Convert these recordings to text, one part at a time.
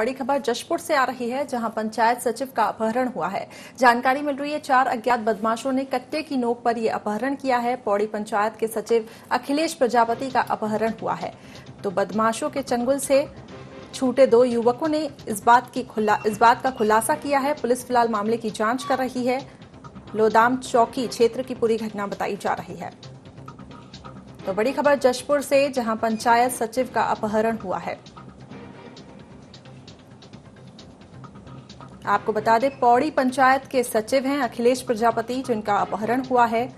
बड़ी खबर जशपुर से आ रही है, जहाँ पंचायत सचिव का अपहरण हुआ है। जानकारी मिल रही है, चार अज्ञात बदमाशों ने कट्टे की नोक पर यह अपहरण किया है। पौड़ी पंचायत के सचिव अखिलेश प्रजापति का अपहरण हुआ है। तो बदमाशों के चंगुल से छूटे दो युवकों ने इस बात की खुला, इस बात का खुलासा किया है। पुलिस फ़िलहाल मामले की जाँच कर रही है। लोदाम चौकी क्षेत्र की पूरी घटना बताई जा रही है। तो बड़ी खबर जशपुर से, जहाँ पंचायत सचिव का अपहरण हुआ है। आपको बता दें, पौड़ी पंचायत के सचिव हैं अखिलेश प्रजापति, जिनका अपहरण हुआ है।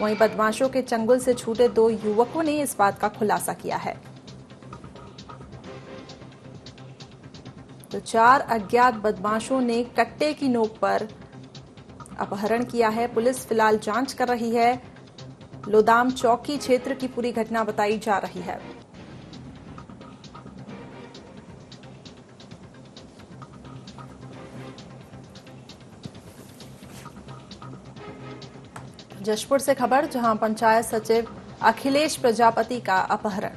वहीं बदमाशों के चंगुल से छूटे दो युवकों ने इस बात का खुलासा किया है। तो चार अज्ञात बदमाशों ने कट्टे की नोक पर अपहरण किया है। पुलिस फ़िलहाल जाँच कर रही है। लोदाम चौकी क्षेत्र की पूरी घटना बताई जा रही है। जशपुर से खबर, जहाँ पंचायत सचिव अखिलेश प्रजापति का अपहरण।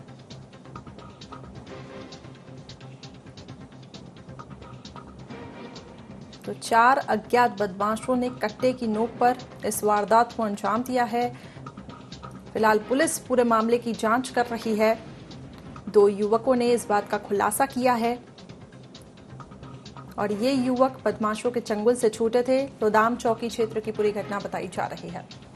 तो चार अज्ञात बदमाशों ने कट्टे की नोक पर इस वारदात को अंजाम दिया है। फ़िलहाल पुलिस पूरे मामले की जाँच कर रही है। दो युवकों ने इस बात का खुलासा किया है। और ये युवक बदमाशों के चंगुल से छूटे थे। तो दाम चौकी क्षेत्र की पूरी घटना बताई जा रही है।